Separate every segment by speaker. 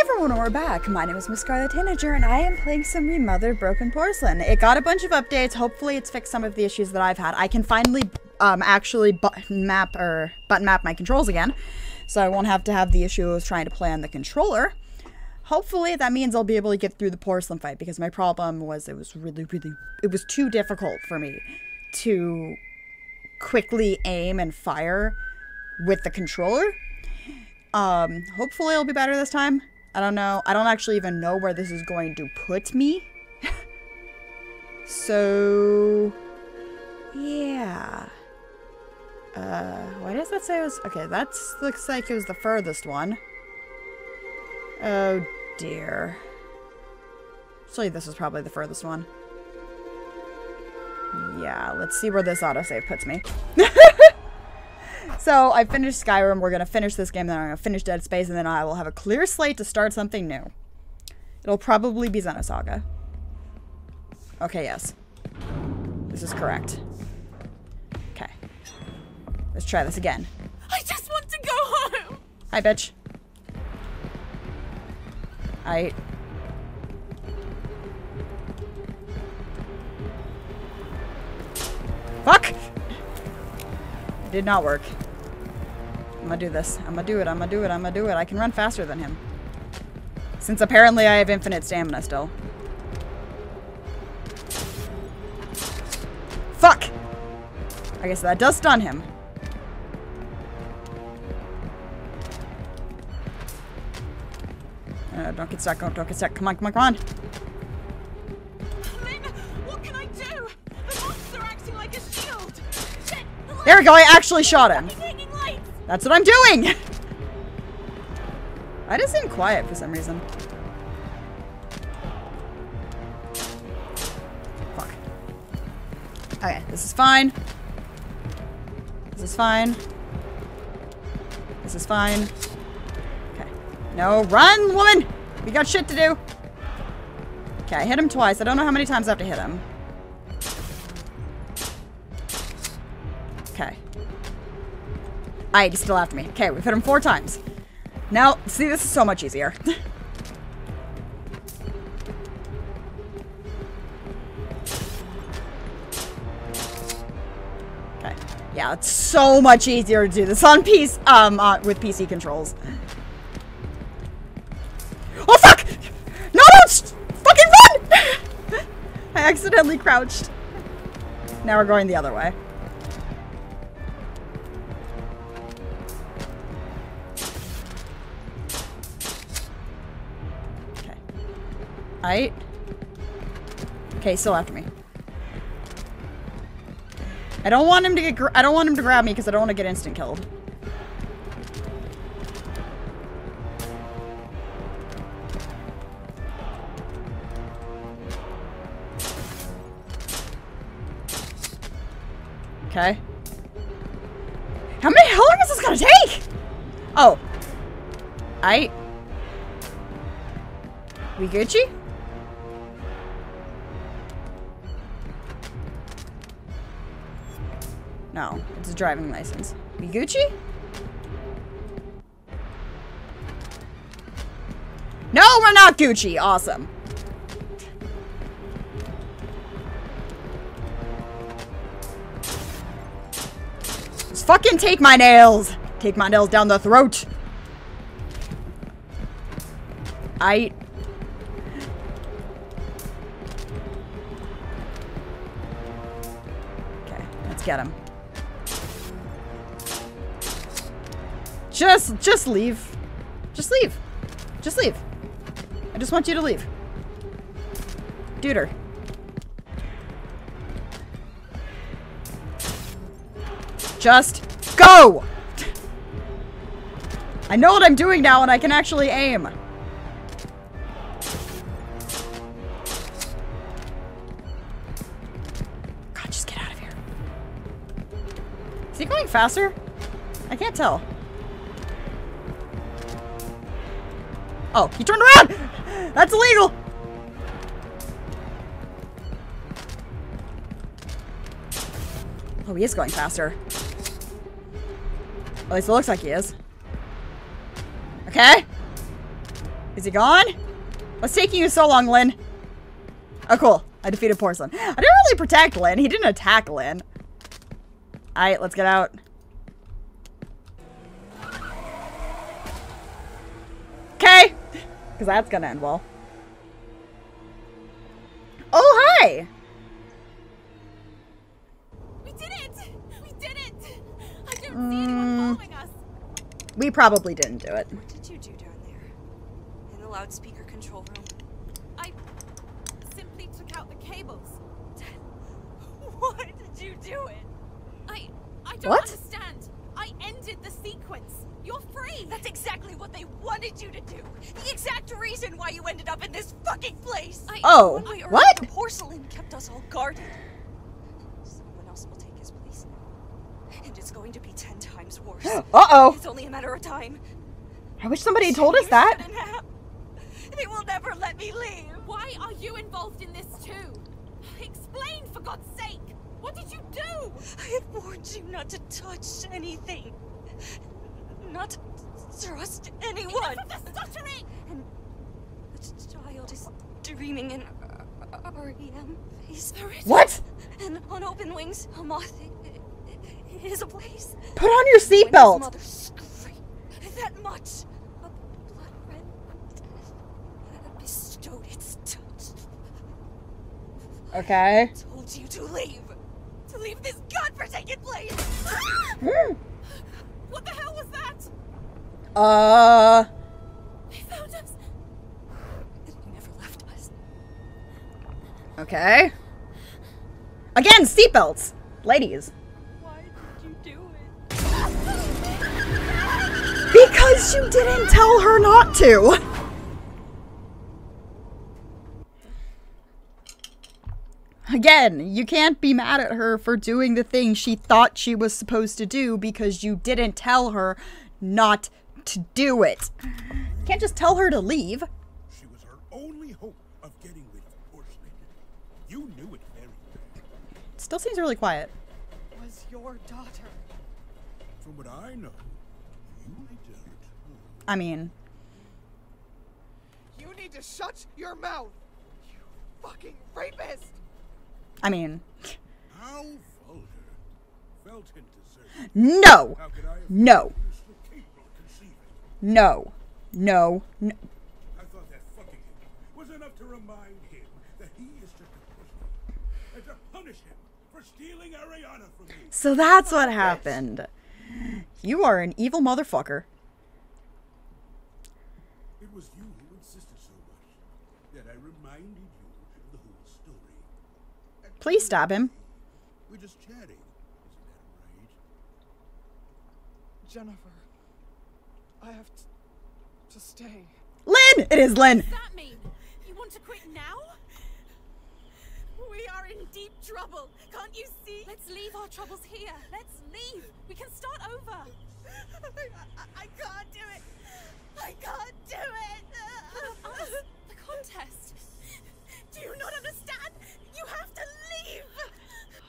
Speaker 1: everyone, we're back. My name is Miss Scarlet Tanager, and I am playing some Remothered Broken Porcelain. It got a bunch of updates. Hopefully, it's fixed some of the issues that I've had. I can finally um, actually button map or button map my controls again, so I won't have to have the issue of trying to play on the controller. Hopefully, that means I'll be able to get through the porcelain fight because my problem was it was really, really, it was too difficult for me to quickly aim and fire with the controller. Um, hopefully it'll be better this time. I don't know. I don't actually even know where this is going to put me. so, yeah. Uh, why does that say it was... Okay, that looks like it was the furthest one. Oh, dear. Actually, this is probably the furthest one. Yeah, let's see where this autosave puts me. So I finished Skyrim. We're gonna finish this game, then I'm gonna finish Dead Space, and then I will have a clear slate to start something new. It'll probably be Xenosaga. Okay, yes. This is correct. Okay. Let's try this again.
Speaker 2: I just want to go home.
Speaker 1: Hi, bitch. I... Fuck! It did not work. I'm gonna do this. I'm gonna do it. I'm gonna do it. I'm gonna do it. I can run faster than him. Since apparently I have infinite stamina still. Fuck! I guess that does stun him. Uh, don't get stuck. Don't, don't get stuck. Come on, come on, come on.
Speaker 2: Lynn, what can I do? The acting like a shield. Shit, the
Speaker 1: There we go. I actually shot him. That's what I'm doing! I just seem quiet for some reason. Fuck. Okay, this is fine. This is fine. This is fine. Okay. No, run, woman! We got shit to do. Okay, I hit him twice. I don't know how many times I have to hit him. Alright, he's still after me. Okay, we've hit him four times. Now, see, this is so much easier. okay. Yeah, it's so much easier to do this on PC, um, uh, with PC controls. Oh, fuck! No, s- fucking run! I accidentally crouched. Now we're going the other way. Alright. Okay, still after me. I don't want him to get. I don't want him to grab me because I don't want to get instant killed. Okay. How many? How long is this gonna take? Oh. I. We Gucci? No, it's a driving license. We Gucci? No, we're not Gucci. Awesome. Just fucking take my nails. Take my nails down the throat. I. Just, just leave. Just leave. Just leave. I just want you to leave. Duder. Just go! I know what I'm doing now and I can actually aim. God, just get out of here. Is he going faster? I can't tell. Oh, he turned around! That's illegal! Oh, he is going faster. At least it looks like he is. Okay? Is he gone? What's taking you so long, Lynn? Oh, cool. I defeated Porcelain. I didn't really protect Lynn. He didn't attack Lynn. Alright, let's get out. Because that's going to end well. Oh, hi.
Speaker 2: We did it! We did it! I don't see anyone mm. following us.
Speaker 1: We probably didn't do it.
Speaker 3: What did you do down there? In the loudspeaker control room?
Speaker 2: I simply took out the cables.
Speaker 3: Why did you do it?
Speaker 2: I I don't
Speaker 1: What?
Speaker 2: understand. I ended the sequence. You're free.
Speaker 3: That's exactly what they wanted you to do. The exact reason why you ended up in this fucking place.
Speaker 2: I,
Speaker 1: Oh,
Speaker 3: One way or
Speaker 1: what?
Speaker 3: The porcelain kept us all guarded. Someone else will take his place now. And it's going to be ten times worse.
Speaker 1: Uh-oh.
Speaker 3: It's only a matter of time.
Speaker 1: I wish somebody had told us that.
Speaker 3: They will never let me leave.
Speaker 2: Why are you involved in this too? Explain for God's sake. What did you do?
Speaker 3: I have warned you not to touch anything. Not trust anyone.
Speaker 2: Enough of the stuttering!
Speaker 3: And the child is dreaming in uh, REM phase.
Speaker 1: What?
Speaker 3: And on open wings, a moth i- i- is a place.
Speaker 1: Put on your seatbelt.
Speaker 3: mother screamed that much, a blood red bestowed its touch.
Speaker 1: Okay.
Speaker 3: Told you to leave. To leave this godforsaken place.
Speaker 1: Hmm.
Speaker 2: What the hell was that?
Speaker 1: Uh,
Speaker 2: They found us.
Speaker 3: You never left us.
Speaker 1: okay. Again, seatbelts. Ladies.
Speaker 3: Why did you do it?
Speaker 1: Because you didn't tell her not to. Again, you can't be mad at her for doing the thing she thought she was supposed to do because you didn't tell her not to do it. Can't just tell her to leave.
Speaker 4: She was her only hope of getting rid of porcelain. You knew it very well.
Speaker 1: Still seems really quiet.
Speaker 5: was your daughter.
Speaker 4: From what I know, you did it.
Speaker 1: I mean,
Speaker 5: You need to shut your mouth. You fucking rapist.
Speaker 1: I mean,
Speaker 4: How vulgar. Felton deserved.
Speaker 1: no,
Speaker 4: How could I have
Speaker 1: no,
Speaker 4: been so capable of conceiving?
Speaker 1: No, no, no.
Speaker 4: I thought that fucking him was enough to remind him that he is just a prisoner. And to punish him for stealing Ariana from me.
Speaker 1: So that's what happened. You are an evil motherfucker.
Speaker 4: It was you who insisted so much that I reminded you of the whole story.
Speaker 1: Please stab him.
Speaker 4: We're just chatting, isn't that right?
Speaker 5: Jennifer, I have t- to stay.
Speaker 1: Lynn! It is Lynn.
Speaker 2: What does that mean? You want to quit now? We are in deep trouble. Can't you see? Let's leave our troubles here. Let's leave. We can start over.
Speaker 3: I, I can't do it. I can't do it.
Speaker 2: Us, the contest. Do you not understand? You have to leave.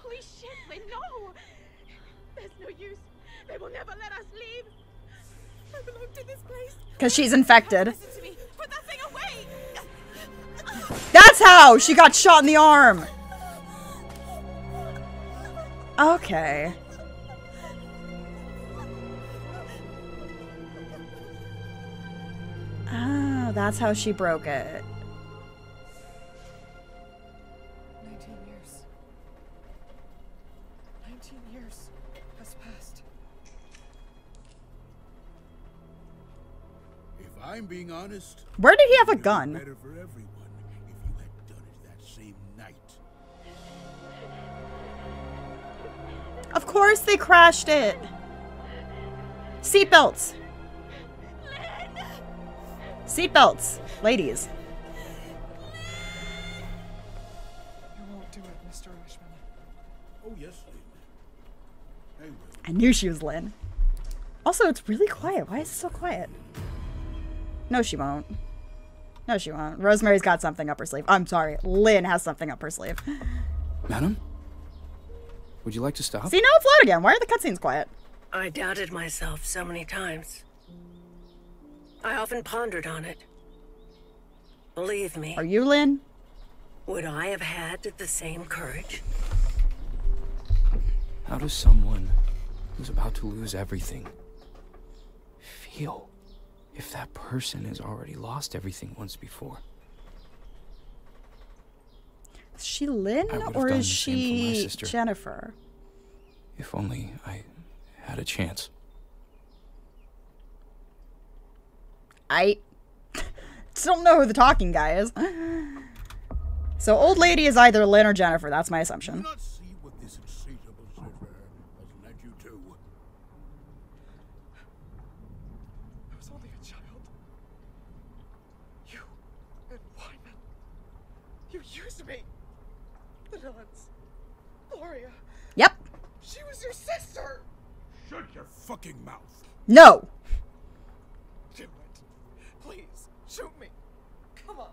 Speaker 2: Holy shit, Lynn, no. There's no use. They will never let us leave. I belong to this place.
Speaker 1: Because she's infected.
Speaker 2: Me. That.
Speaker 1: That's how she got shot in the arm. Okay. Oh, that's how she broke it.
Speaker 4: I'm being honest,
Speaker 1: Where did he have a
Speaker 4: it would be
Speaker 1: gun?
Speaker 4: better for everyone if you had done it that same night.
Speaker 1: Of course they crashed it. Seatbelts. Seatbelts, ladies.
Speaker 5: You won't do it, Mr. Ashmann.
Speaker 4: Oh yes, Lynn. I will.
Speaker 1: I knew she was Lynn. Also, it's really quiet. Why is it so quiet? No, she won't. No, she won't. Rosemary's got something up her sleeve. I'm sorry. Lynn has something up her sleeve.
Speaker 6: Madam? Would you like to stop?
Speaker 1: See, now it's loud again. Why are the cutscenes quiet?
Speaker 7: I doubted myself so many times. I often pondered on it. Believe me,
Speaker 1: Are you Lynn?
Speaker 7: would I have had the same courage?
Speaker 6: How does someone who's about to lose everything feel if that person has already lost everything once before?
Speaker 1: Is she Lynn or is
Speaker 6: the same for my
Speaker 1: she. Jennifer?
Speaker 6: If only I had a chance.
Speaker 1: I still don't know who the talking guy is. So old lady is either Lynn or Jennifer. That's my
Speaker 4: Do
Speaker 1: assumption.
Speaker 4: not see what this insatiable server has led you to.
Speaker 5: I was only a child. You and Wyman. You used me. The nuns. Gloria.
Speaker 1: Yep.
Speaker 5: She was your sister.
Speaker 4: Shut your fucking mouth.
Speaker 1: No.
Speaker 5: Do it. Please, shoot me. Come on.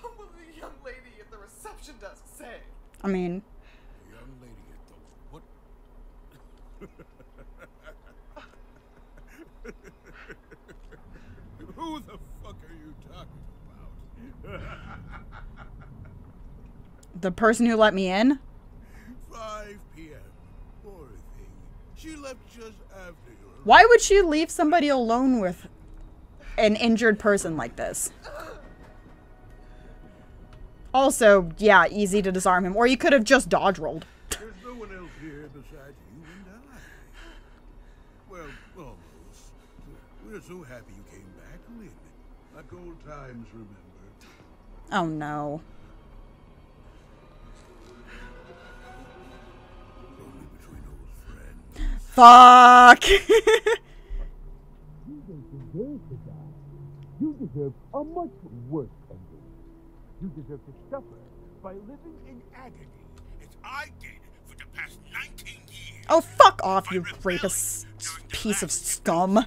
Speaker 5: What will the young lady at the reception desk say?
Speaker 1: I mean,
Speaker 4: The young lady at the what? Who the fuck are you talking about?
Speaker 1: the person who let me in. Why would she leave somebody alone with an injured person like this? Also, yeah, easy to disarm him. Or you could have just dodge rolled.
Speaker 4: There's no one else here besides you and I. Well, almost. We're so happy you came back, Lynn. Like old times, remember?
Speaker 1: Oh no. Fuck.
Speaker 8: You deserve a much worse ending. You deserve to suffer by living in agony.
Speaker 4: As I did for the past 19 years.
Speaker 1: oh, fuck off, you rapist piece of scum.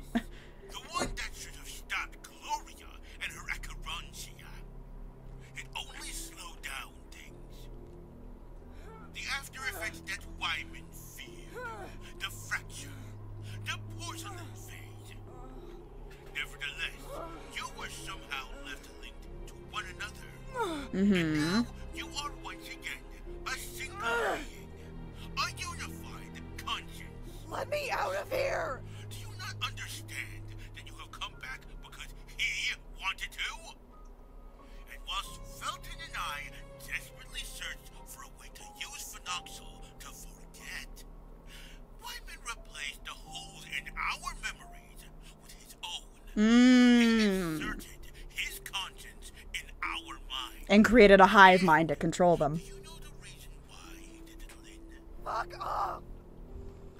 Speaker 1: And created a hive mind to control them.
Speaker 4: Do you know the reason why he did it, Lynn?
Speaker 5: Fuck off!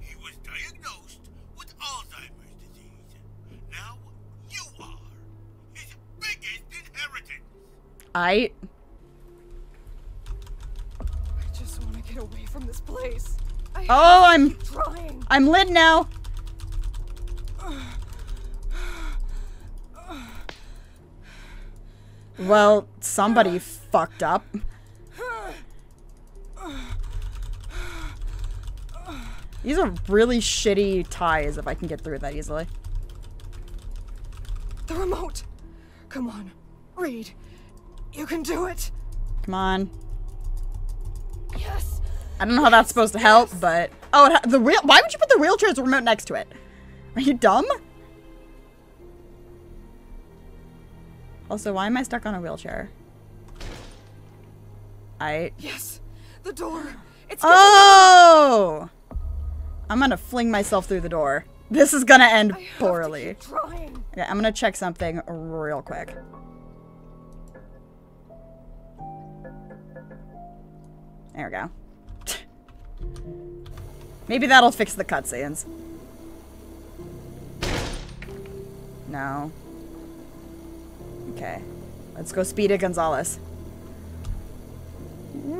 Speaker 4: He was diagnosed with Alzheimer's disease. Now you are his biggest inheritance.
Speaker 1: I.
Speaker 5: I just want to get away from this place. I
Speaker 1: Oh, I'm.
Speaker 5: trying.
Speaker 1: I'm lit now. Well, somebody fucked up. These are really shitty ties if I can get through that easily.
Speaker 5: The remote. Come on, Reed. You can do it.
Speaker 1: Come on.
Speaker 5: Yes.
Speaker 1: I don't know how that's supposed to help, but oh, it ha- the real. Why would you put the wheelchair's remote next to it? Are you dumb? Also, why am I stuck on a wheelchair? I.
Speaker 5: Yes. The door. It's
Speaker 1: Oh! I'm gonna fling myself through the door. This is gonna end
Speaker 5: I have to
Speaker 1: poorly. Okay, I'm gonna check something real quick. There we go. Maybe that'll fix the cutscenes. No. Okay. Let's go Speedy Gonzalez. Whee!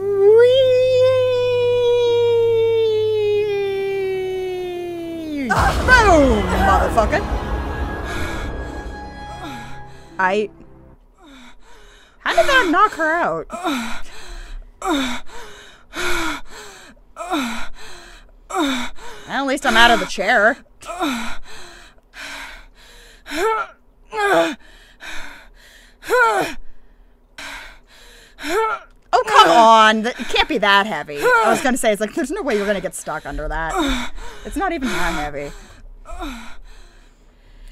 Speaker 1: Boom, motherfucker. I. How did that knock her out? Well, at least I'm out of the chair. oh, come on. It can't be that heavy. I was going to say, it's like, there's no way you're going to get stuck under that. It's not even that heavy.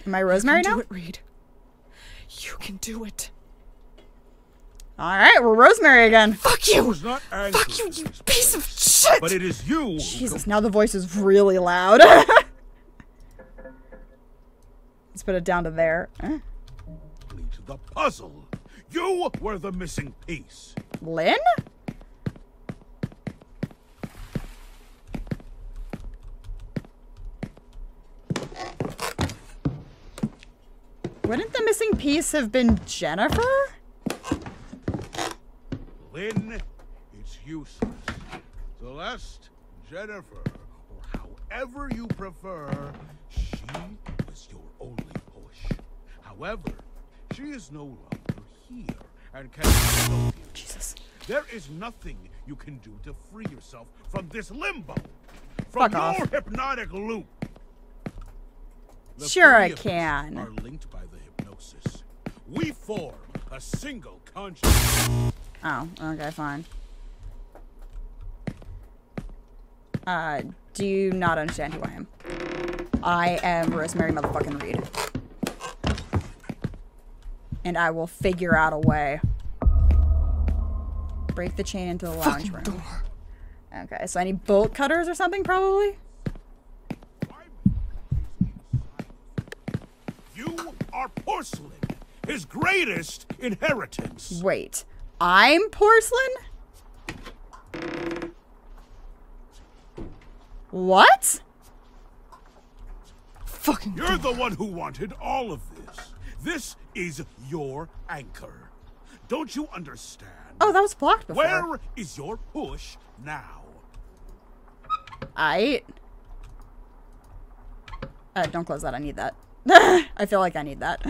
Speaker 1: Am I Rosemary now?
Speaker 5: Do it, Reed. You can do it.
Speaker 1: All right, we're Rosemary again.
Speaker 5: Fuck you! Fuck you, you piece of shit!
Speaker 4: But it is you.
Speaker 1: Jesus, now the voice is really loud. Let's put it down to there. Eh?
Speaker 4: The puzzle. You were the missing piece.
Speaker 1: Lynn? Wouldn't the missing piece have been Jennifer?
Speaker 4: Lynn, it's useless. Celeste, Jennifer, or however you prefer, she was your only push. However, she is no longer here and help you.
Speaker 1: Jesus.
Speaker 4: There is nothing you can do to free yourself from this limbo, from
Speaker 1: Fuck off.
Speaker 4: your hypnotic loop. The
Speaker 1: Sure I can.
Speaker 4: Are linked by the hypnosis. We form a single consciousness.
Speaker 1: Oh, okay, fine. Uh, do you not understand who I am? I am Rosemary motherfucking Reed. And I will figure out a way. Break the chain into the lounge room. Okay, so I need bolt cutters or something, probably?
Speaker 4: You are porcelain, his greatest inheritance.
Speaker 1: Wait, I'm porcelain? What?
Speaker 5: Fucking
Speaker 4: You're the one who wanted all of this. Is your anchor. Don't you understand?
Speaker 1: Oh, that was blocked before.
Speaker 4: Where is your push now?
Speaker 1: I. Uh, don't close that. I need that. I feel like I need that.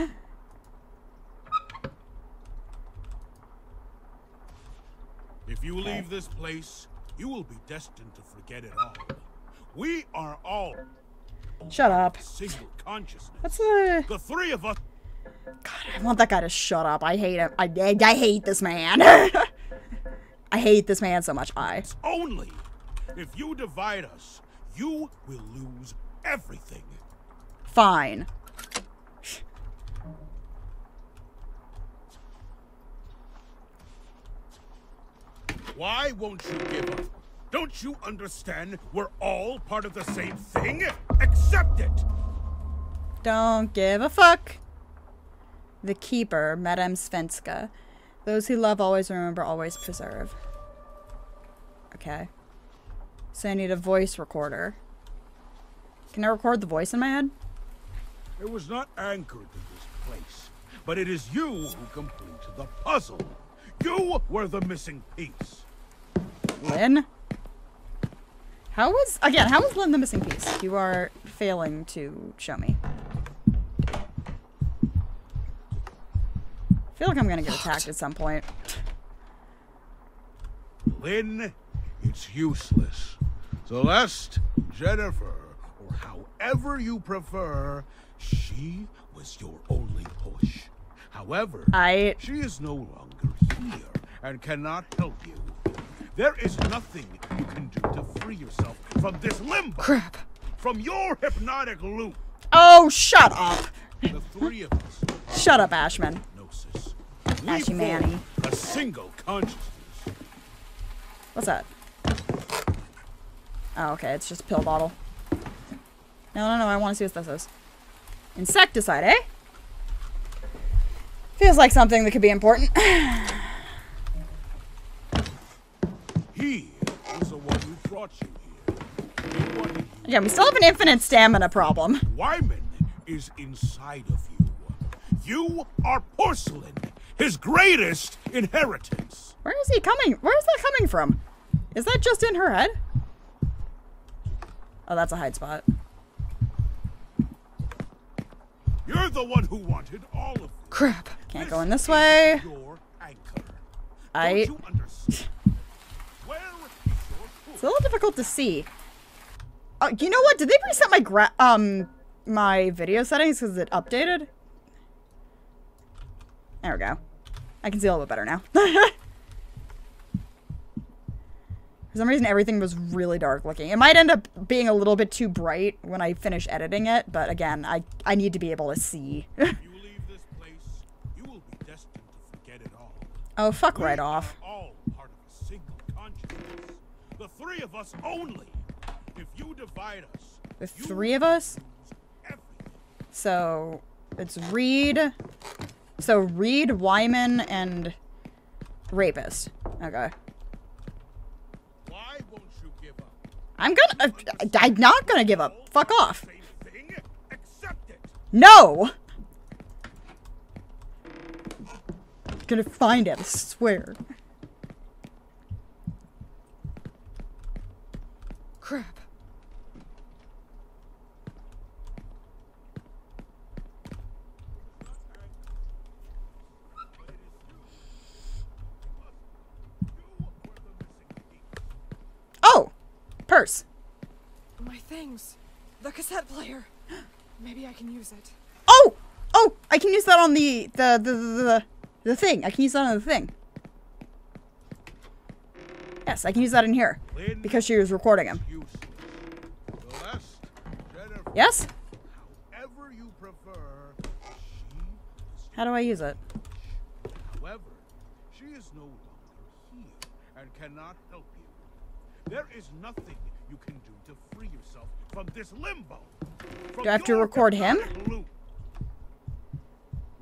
Speaker 4: If you leave this place, you will be destined to forget it all. We are all
Speaker 1: Shut up.
Speaker 4: single consciousness.
Speaker 1: What's the?
Speaker 4: The three of us
Speaker 1: I want that guy to shut up. I hate him. I, I, I hate this man. I hate this man so much. I.
Speaker 4: only. If you divide us, you will lose everything.
Speaker 1: Fine.
Speaker 4: Why won't you give up? Don't you understand? We're all part of the same thing? Accept it!
Speaker 1: Don't give a fuck. The Keeper, Madame Svenska. Those who love always remember, always preserve. Okay. So I need a voice recorder. Can I record the voice in my head?
Speaker 4: It was not anchored to this place, but it is you who complete the puzzle. You were the missing piece.
Speaker 1: Lynn? How was, again, how was Lynn the missing piece? You are failing to show me. Feel like I'm gonna get attacked at some point.
Speaker 4: Lynn, it's useless. Celeste, Jennifer, or however you prefer, she was your only push. However,
Speaker 1: I,
Speaker 4: she is no longer here and cannot help you. There is nothing you can do to free yourself from this limbo.
Speaker 1: crap.
Speaker 4: From your hypnotic loop.
Speaker 1: Oh, shut up.
Speaker 4: The three of us.
Speaker 1: Shut up, Ashmann.
Speaker 4: Hypnosis. We
Speaker 1: Ashy Manny.
Speaker 4: A single consciousness.
Speaker 1: What's that? Oh, okay, it's just a pill bottle. No, no, no, I want to see what this is. Insecticide, eh? Feels like something that could be important.
Speaker 4: He was the one who brought you here. You.
Speaker 1: yeah, we still have an infinite stamina problem.
Speaker 4: Wyman is inside of you. Are porcelain, his greatest inheritance.
Speaker 1: Where is he coming? Where is that coming from? Is that just in her head? Oh, that's a hide spot.
Speaker 4: You're the one who wanted all of it.
Speaker 1: Crap. Can't go in this way. I.
Speaker 4: Don't you understand? Where is your
Speaker 1: It's a little difficult to see. Oh, you know what? Did they reset my gra- um my video settings because it updated? There we go. I can see a little bit better now. For some reason, everything was really dark looking. It might end up being a little bit too bright when I finish editing it, but again, I, I need to be able to see.
Speaker 4: you leave this place, you will be destined to forget it all.
Speaker 1: oh, fuck
Speaker 4: We
Speaker 1: right off.
Speaker 4: all part of a single consciousness. The three of us only. If you divide us,
Speaker 1: The three of us?
Speaker 4: everything.
Speaker 1: So, it's Reed. So, Reed, Wyman, and Rapist. Okay.
Speaker 4: Why won't you give up?
Speaker 1: I'm gonna. Uh, I'm not gonna give up. Fuck off.
Speaker 4: Same thing. Accept it.
Speaker 1: No! Gonna find it, I swear.
Speaker 5: Crap.
Speaker 1: Oh! Purse.
Speaker 5: My things. The cassette player. Maybe I can use it.
Speaker 1: Oh! Oh! I can use that on the the the the, the, the thing. I can use that on the thing. Yes, I can use that in here because she was recording him.
Speaker 4: is useless. Celeste, Jennifer,
Speaker 1: Yes?
Speaker 4: however you prefer, she
Speaker 1: How do I use it?
Speaker 4: However, she is no longer here and cannot help you. There is nothing you can do to free yourself from this limbo. from
Speaker 1: Do I have to record him?
Speaker 4: Loop.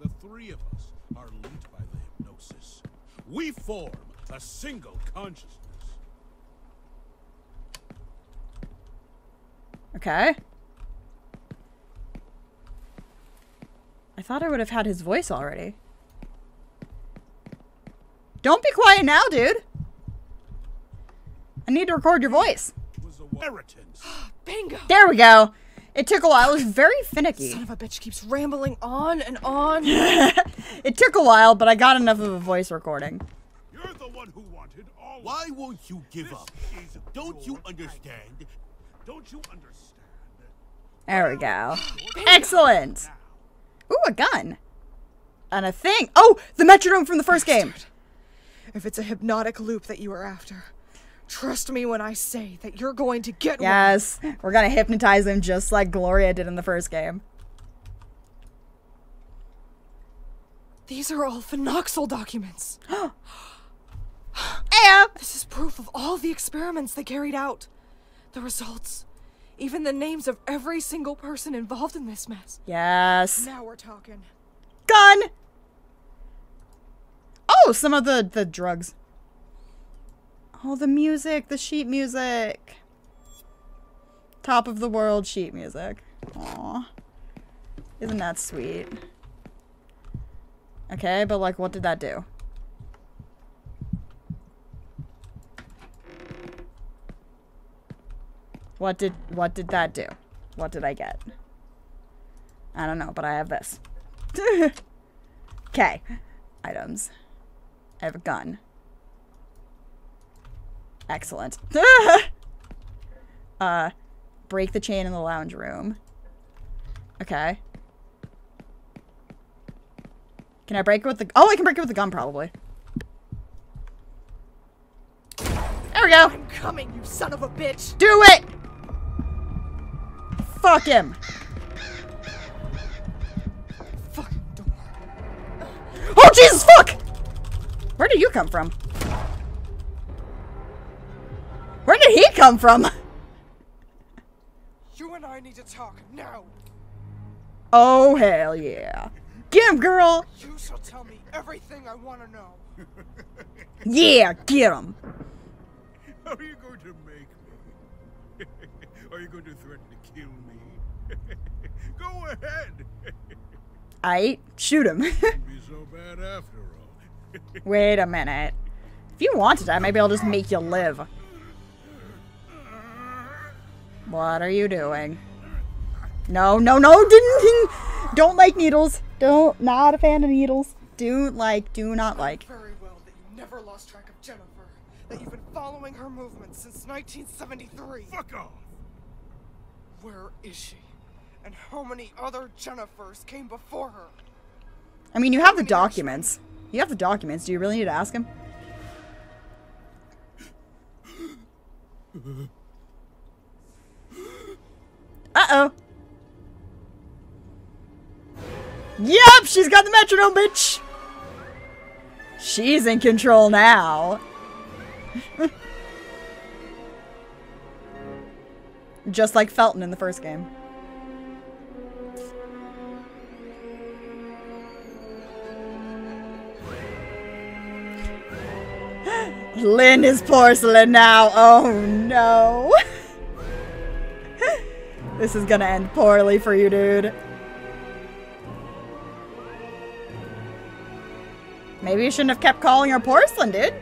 Speaker 4: The three of us are linked by the hypnosis. We form a single consciousness.
Speaker 1: Okay. I thought I would have had his voice already. Don't be quiet now, dude. I need to record your voice.
Speaker 4: It was a inheritance.
Speaker 5: Bingo!
Speaker 1: There we go. It took a while. It was very finicky.
Speaker 5: Son of a bitch keeps rambling on and on.
Speaker 1: it took a while, but I got enough of a voice recording.
Speaker 4: You're the one who wanted all.
Speaker 9: Why won't you give
Speaker 4: This
Speaker 9: up?
Speaker 4: is
Speaker 9: Don't you
Speaker 4: your
Speaker 9: understand?
Speaker 4: Don't you understand?
Speaker 1: There we go. Excellent. Ooh, a gun. And a thing. Oh, the metronome from the first game.
Speaker 5: If it's a hypnotic loop that you are after, trust me when I say that you're going to get one.
Speaker 1: Yes, we're gonna hypnotize him just like Gloria did in the first game.
Speaker 5: These are all phenoxyl documents.
Speaker 1: Yeah.
Speaker 5: This is proof of all the experiments they carried out. The results. Even the names of every single person involved in this mess.
Speaker 1: Yes.
Speaker 5: Now we're talking.
Speaker 1: Gun. Oh, some of the the drugs. Oh, the music, the sheet music. Top of the world sheet music. Aw. Isn't that sweet? Okay, but like, what did that do? What did what did that do? What did I get? I don't know, but I have this. Okay. Items. I have a gun. Excellent. uh, break the chain in the lounge room. Okay. Can I break it with the- Oh, I can break it with the gun, probably. There we go!
Speaker 5: I'm coming, you son of a bitch!
Speaker 1: Do it! Fuck him!
Speaker 5: Fucking door.
Speaker 1: Oh, Jesus, fuck! Where did you come from? Come from?
Speaker 5: You and I need to talk now.
Speaker 1: Oh, hell yeah. Get him, girl!
Speaker 5: You shall tell me everything I want to know.
Speaker 1: Yeah, get him!
Speaker 4: How are you going to make me? are you going to threaten to kill me? Go ahead.
Speaker 1: I shoot him.
Speaker 4: Be so bad after all.
Speaker 1: Wait a minute. If you want to die, maybe I'll just make you live. What are you doing? No, no, no, didn't. Don't like needles. Don't. Not a fan of needles. Do like. Do not like.
Speaker 5: Very well that you never lost track of Jennifer. That you've been following her movements since 1973.
Speaker 4: Fuck off.
Speaker 5: Where is she? And how many other Jennifers came before her?
Speaker 1: I mean, you have the documents. You have the documents. Do you really need to ask him? Uh-oh. Yep, she's got the metronome, bitch! She's in control now. Just like Felton in the first game. Lynn is porcelain now. Oh no. this is gonna end poorly for you, dude. Maybe you shouldn't have kept calling her porcelain, dude.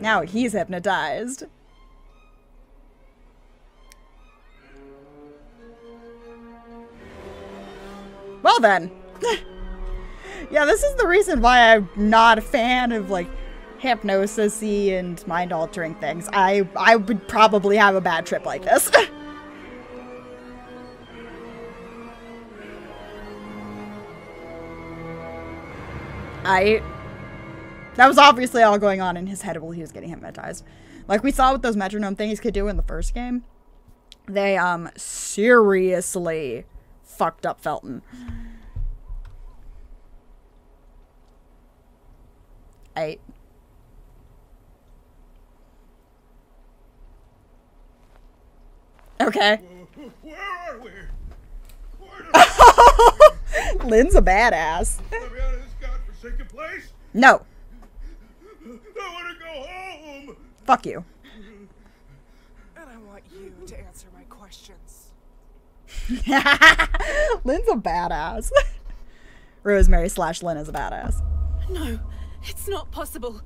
Speaker 1: Now he's hypnotized. Well then. yeah, this is the reason why I'm not a fan of like hypnosis and mind altering things. I I would probably have a bad trip like this. I that was obviously all going on in his head while he was getting hypnotized. Like we saw what those metronome things could do in the first game. They um seriously fucked up Felton. Eight. Okay.
Speaker 4: Where are we?
Speaker 1: Lynn's a badass.
Speaker 4: Let me out of this godforsaken place.
Speaker 1: No.
Speaker 4: I want to go home.
Speaker 1: Fuck you.
Speaker 5: And I want you to answer my questions.
Speaker 1: Lynn's a badass. Rosemary slash Lynn is a badass.
Speaker 2: No, it's not possible.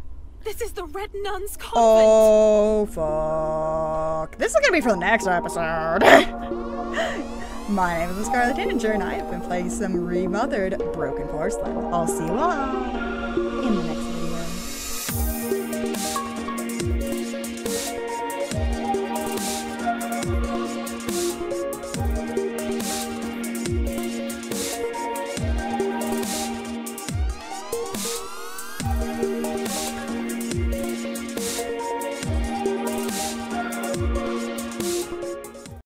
Speaker 2: This is the Red Nun's convent.
Speaker 1: Oh, fuck. This is gonna be for the next episode. My name is the Scarlet Tanager, and I have been playing some remothered Broken Porcelain. I'll see you all.